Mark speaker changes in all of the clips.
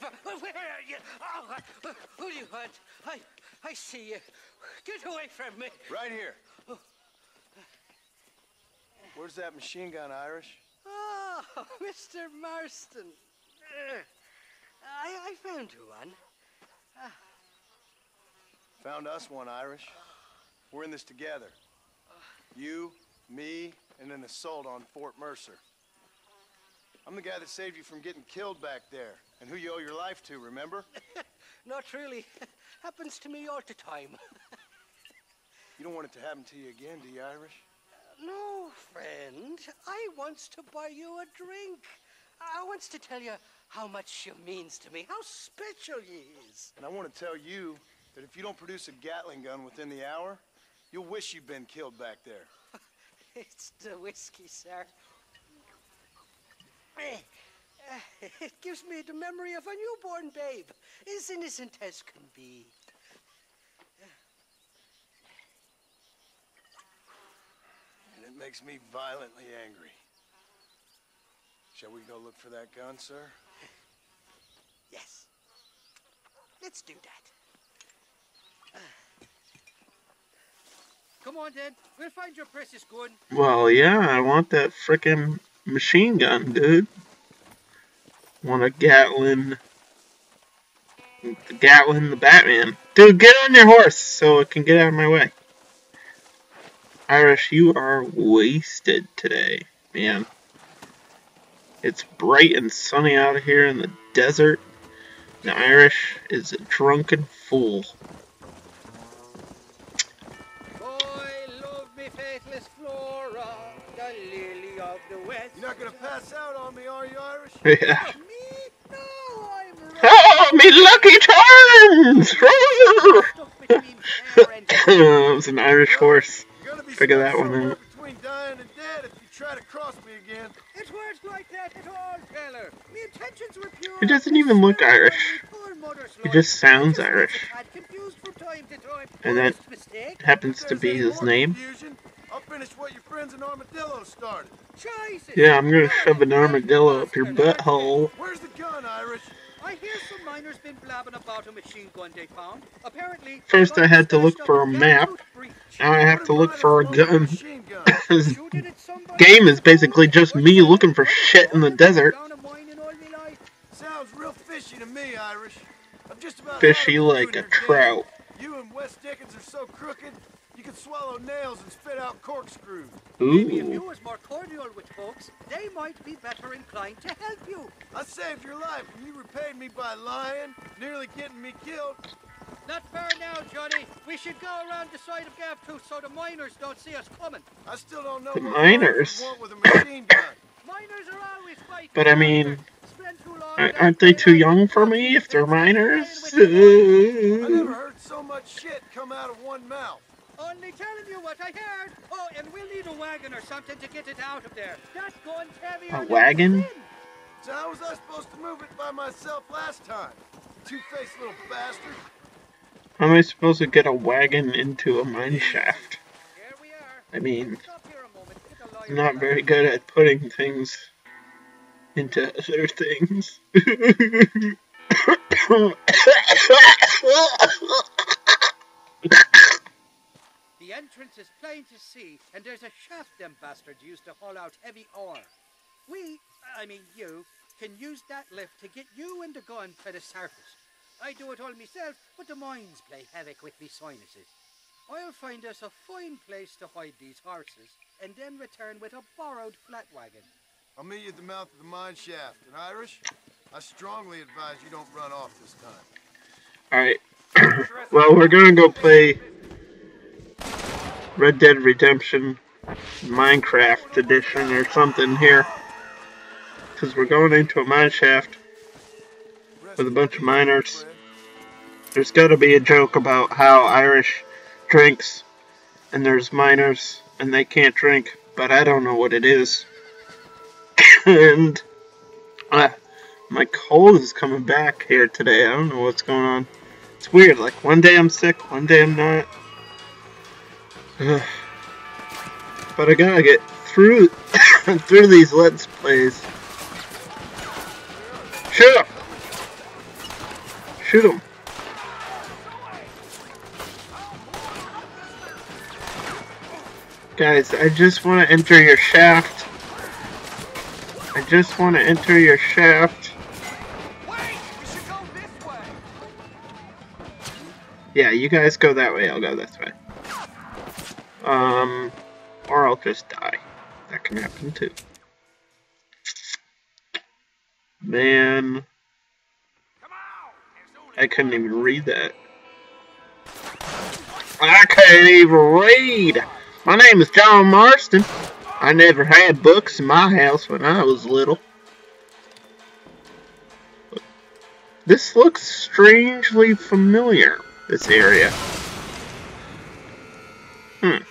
Speaker 1: Where are you? Oh, who do you want? I, I see you. Get away from me.
Speaker 2: Right here. Where's that machine gun, Irish?
Speaker 1: Oh, Mr. Marston. Uh, I, I found you one.
Speaker 2: Found us one, Irish. We're in this together. You, me, and an assault on Fort Mercer. I'm the guy that saved you from getting killed back there, and who you owe your life to, remember?
Speaker 1: Not really. Happens to me all the time.
Speaker 2: You don't want it to happen to you again, do you, Irish?
Speaker 1: Uh, no, friend. I wants to buy you a drink. I wants to tell you how much you means to me, how special you is.
Speaker 2: And I want to tell you that if you don't produce a Gatling gun within the hour, you'll wish you'd been killed back there.
Speaker 1: It's the whiskey, sir. Eh, Eh, It gives me the memory of a newborn babe, as innocent as can be.
Speaker 2: And it makes me violently angry. Shall we go look for that gun, sir?
Speaker 1: Yes. Let's do that. Come on, then. We'll find your precious gun.
Speaker 3: Well, yeah, I want that frickin' machine gun, dude. Want a Gatlin. The Gatlin, the Batman. Dude, get on your horse so it can get out of my way. Irish, you are wasted today, man. It's bright and sunny out here in the desert. The Irish is a drunken fool.
Speaker 1: I love me faithless Flora, the lily of the west.
Speaker 2: You're not gonna pass out on me, are you, Irish?
Speaker 3: Yeah.
Speaker 1: Me? No, I'm
Speaker 3: me lucky charms!
Speaker 1: stuck between fair and
Speaker 3: it was an Irish horse.
Speaker 2: You're gonna be
Speaker 3: Figure that one out.
Speaker 2: between dying and dead if you try to cross me again.
Speaker 1: It's words like that at all, feller. Me intentions were pure.
Speaker 3: He doesn't even look Irish.
Speaker 1: Poor mother's
Speaker 3: He just sounds Irish.
Speaker 1: a tad confused from time to time.
Speaker 3: And that-
Speaker 1: Honest.
Speaker 3: Happens to be his name.
Speaker 2: I'll finish what your friends in Armadillo started.
Speaker 3: Yeah, I'm gonna shove an armadillo up your butthole.
Speaker 2: Where's the gun, Irish?
Speaker 1: I hear some miners been blabbing about a machine gun they found. Apparently.
Speaker 3: First I had to look for a map. Now I have to look for a gun. This
Speaker 1: Shooting at somebody
Speaker 3: game is basically just me looking for shit in the desert.
Speaker 1: Down a mine in all me life.
Speaker 2: Sounds real fishy to me, Irish. I'm just about
Speaker 3: Fishy like a trout.
Speaker 2: You and West Dickens are so crooked, you can swallow nails and spit out corkscrews.
Speaker 1: Maybe if you was more cordial with folks, they might be better inclined to help you.
Speaker 2: I saved your life and you repaid me by lying, nearly getting me killed.
Speaker 1: Not far now, Johnny. We should go around the side of Gaptooth so the miners don't see us coming.
Speaker 2: I still don't know
Speaker 3: The
Speaker 2: what
Speaker 3: miners.
Speaker 2: you want with a machine gun.
Speaker 1: Miners are always fighting.
Speaker 3: But I mean,
Speaker 1: Spend too long
Speaker 3: Aren't they too young for me if they're
Speaker 1: the playing
Speaker 3: minors?
Speaker 1: with the
Speaker 2: I never heard so much shit come out of one mouth.
Speaker 1: Only telling you what I heard. Oh, and we'll need a wagon or something to get it out of there. That gun's heavier
Speaker 3: A wagon?
Speaker 2: So how was I supposed to move it by myself last time? Two-faced little bastard.
Speaker 3: How am I supposed to get a wagon into a mine shaft?
Speaker 1: Here we are.
Speaker 3: I mean,
Speaker 1: Stop here a moment. Get a
Speaker 3: I'm not very good at putting things into other things.
Speaker 1: The entrance is plain to see, and there's a shaft them bastards used to haul out heavy ore. We, I mean you, can use that lift to get you and the gun to the surface. I do it all myself, but the mines play havoc with me sinuses. I'll find us a fine place to hide these horses, and then return with a borrowed flat wagon.
Speaker 2: I'll meet you at the mouth of the mine shaft. And Irish, I strongly advise you don't run off this time.
Speaker 3: Alright. well, we're gonna go play Red Dead Redemption Minecraft edition or something here. Because we're going into a mine shaft. With a bunch of miners. There's gotta be a joke about how Irish drinks and there's miners and they can't drink, but I don't know what it is. and uh, my cold is coming back here today. I don't know what's going on. It's weird. Like one day I'm sick, one day I'm not. But I gotta get through through these let's plays. Shoot him! Shoot him! Guys, I just want to enter your shaft. I just want to enter your shaft. Yeah, you guys go that way, I'll go this way. Um, or I'll just die. That can happen too. Man. I couldn't even read that. I can't even read! My name is John Marston. I never had books in my house when I was little. This looks strangely familiar, this area. Hmm.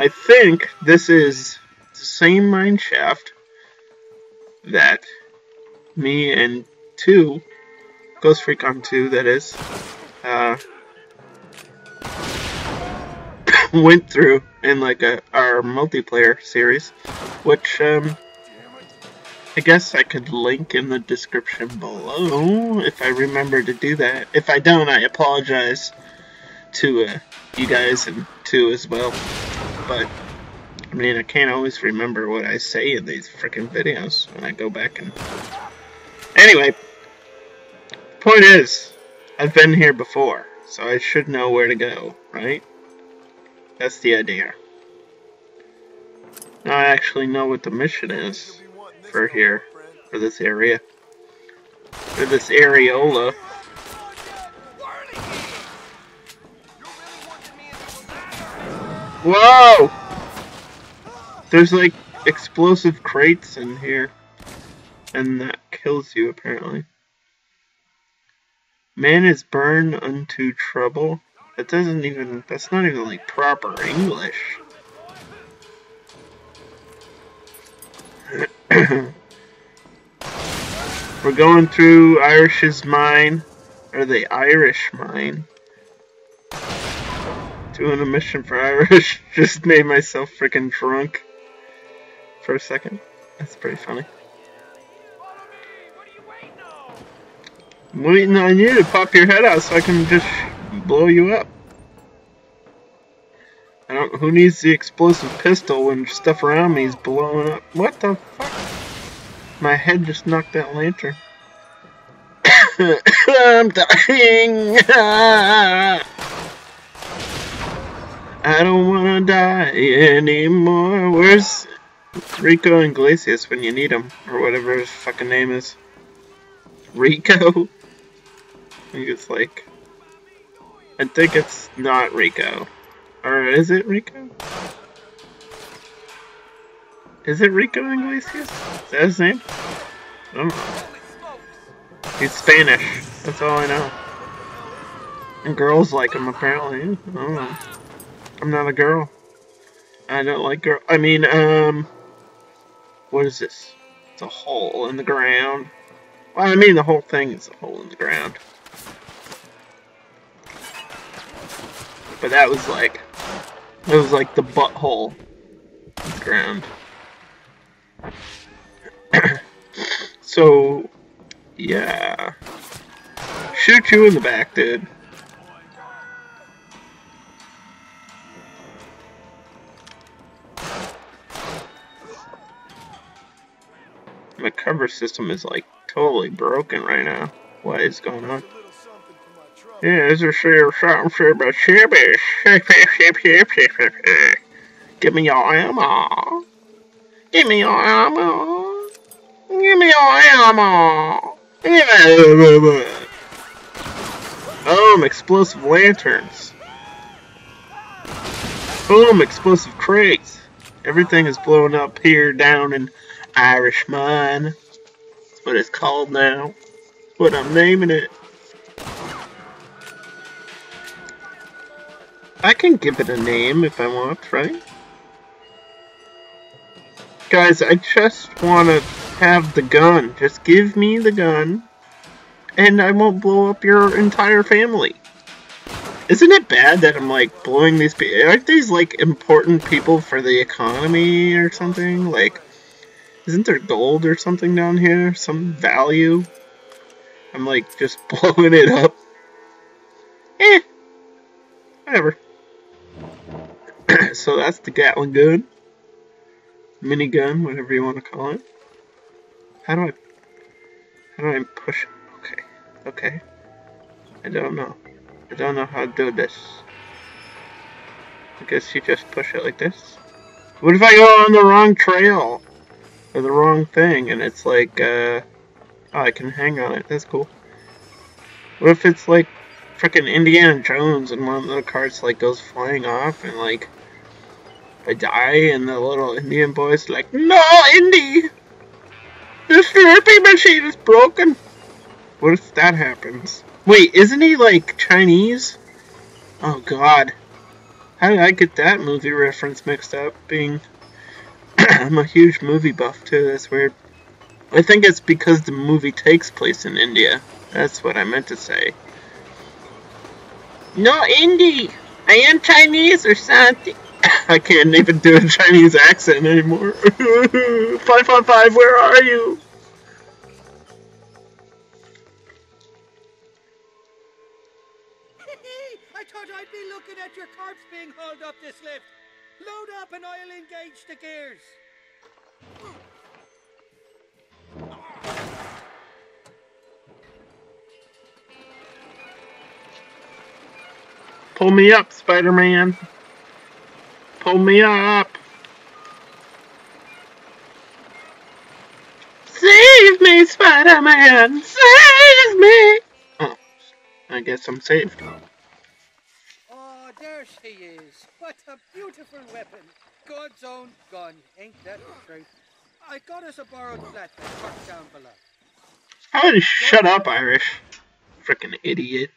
Speaker 3: I think this is the same mine shaft that me and 2, Ghost Freak on 2 that is, uh, went through in like a our multiplayer series, which um, I guess I could link in the description below if I remember to do that. If I don't, I apologize to uh, you guys and two as well. But I mean, I can't always remember what I say in these freaking videos when I go back and. Anyway, point is, I've been here before, so I should know where to go, right? That's the idea. Now I actually know what the mission is for here, for this area. For this areola. Whoa! There's like explosive crates in here. And that kills you apparently. Man is burned unto trouble. That doesn't even, that's not even like proper English. We're going through Irish's mine, or the Irish mine. Doing a mission for Irish. Just made myself freaking drunk for a second. That's pretty funny. I'm waiting on you to pop your head out so I can just blow you up. I don't. Who needs the explosive pistol when stuff around me is blowing up? What the fuck? My head just knocked that lantern. I'm dying. Ah. I don't wanna die anymore. Where's Rico Iglesias when you need him, or whatever his fucking name is? Rico. I think it's like I think it's not Rico. Or is it Rico? Is it Rico Iglesias? Is that his name? I don't know. He's Spanish. That's all I know. And girls like him, apparently. I don't know. I'm not a girl. I don't like girl. I mean, um... What is this? It's a hole in the ground. Well, I mean, the whole thing is a hole in the ground. But that was like, it was like the butthole the ground. so, yeah. Shoot you in the back, dude. My cover system is like totally broken right now. What is going on? Yeah, is your something for my shibby. Give me your ammo. Give me your ammo. Give me your ammo. Yeah. Boom, explosive lanterns. Boom, explosive crates. Everything is blowing up here down in Irish Mine. That's what it's called now. That's what I'm naming it. I can give it a name if I want, right? Guys, I just want to have the gun. Just give me the gun, and I won't blow up your entire family. Isn't it bad that I'm like blowing these people? Aren't these like important people for the economy or something? Like, isn't there gold or something down here? Some value? I'm like just blowing it up. Eh. Whatever. so that's the Gatling gun. Minigun, whatever you want to call it. How do I... How do I push... Okay. Okay. I don't know. I don't know how to do this. I guess you just push it like this. What if I go on the wrong trail? The wrong thing, and it's like, uh... Oh, I can hang on it. That's cool. What if it's like freaking Indiana Jones and one of the carts like goes flying off and like I die and the little Indian boy's like, No, Indy! The slurping machine is broken! What if that happens? Wait, isn't he like Chinese? Oh god. How did I get that movie reference mixed up? Being I'm a huge movie buff too, that's weird. I think it's because the movie takes place in India. That's what I meant to say. No, Indy! I am Chinese or something. I can't even do a Chinese accent anymore. 555, where are you?
Speaker 1: I thought I'd be looking at your corpse being hauled up this lift. Load up and I'll engage the gears.
Speaker 3: Pull me up, Spider-Man. Pull me up. Save me, Spider-Man! Save me! Oh, I guess I'm saved.
Speaker 1: Oh, there she is. What a beautiful weapon. God's own gun. Ain't that the truth? I got us a borrowed flatbed parked down below.
Speaker 3: How did shut up, Irish? Frickin' idiot.